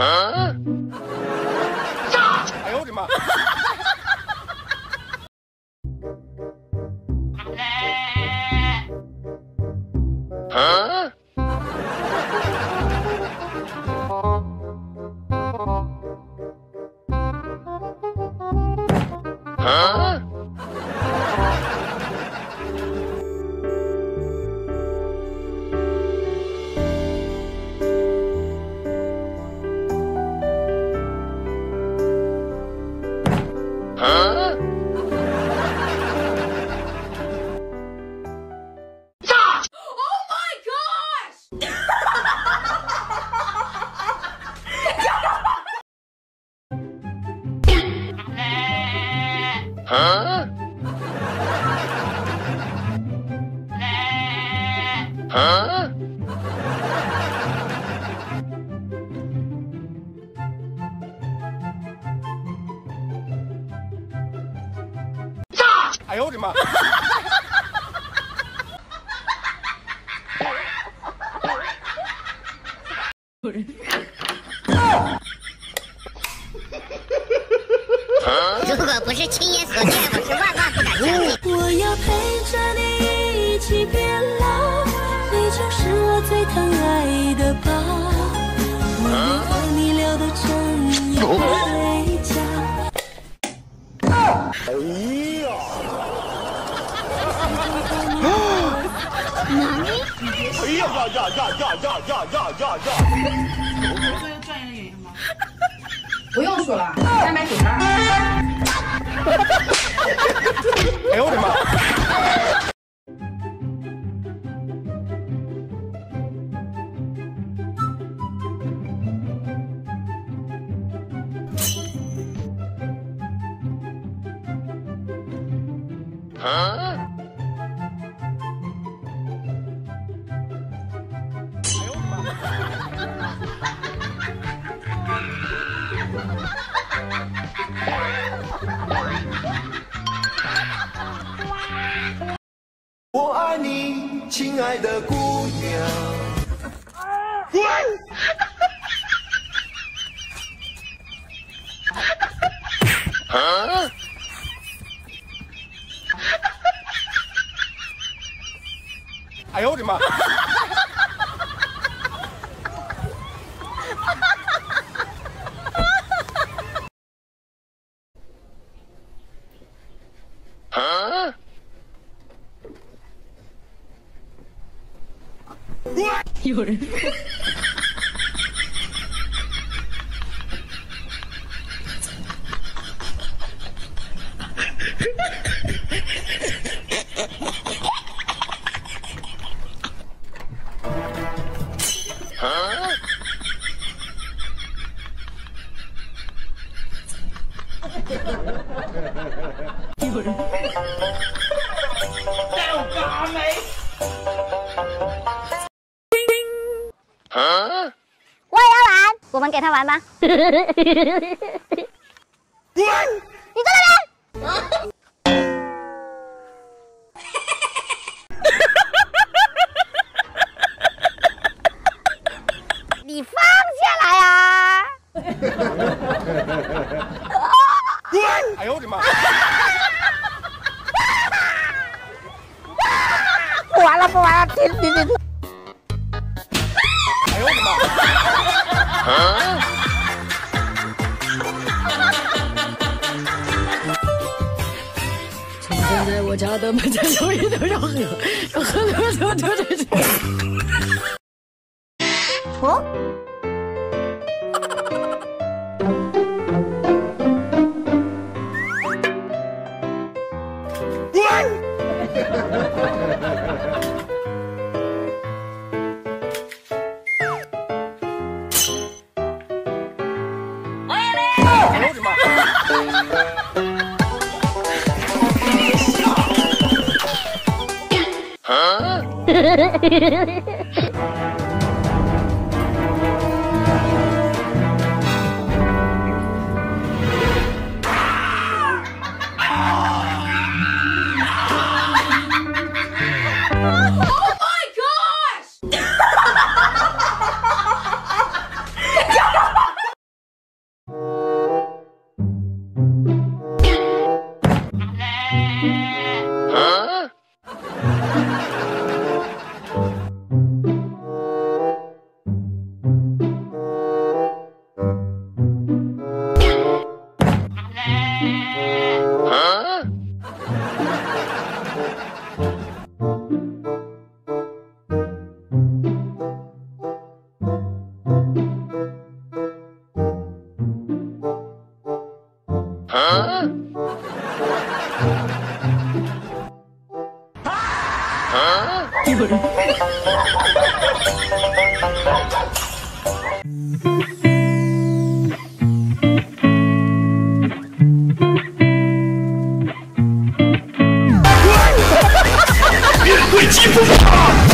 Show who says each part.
Speaker 1: 啊！哎呦我的妈！啊！啊！哎呦我的妈！
Speaker 2: 如果不是亲眼所见，
Speaker 3: 哎呀
Speaker 1: 哎呀呀呀呀呀呀呀呀呀！
Speaker 4: 做一个专业的演员吗？不用数了，
Speaker 1: 三百九十二。哎呦我的 哎呦我的妈！
Speaker 3: 有人。
Speaker 2: 给他玩吧。你在那边。你放下来呀、
Speaker 1: 哎呦我的妈！
Speaker 2: 不玩了，不玩了，停停停！
Speaker 1: 在我家的门前，
Speaker 3: 有一头小河，小河流，喝，喝，喝。我。我。哈哈哈哈哈哈哈哈
Speaker 2: 哈
Speaker 1: 哈哈哈！哈哈哈哈哈哈！フフフフ。
Speaker 2: 面对疾风吧！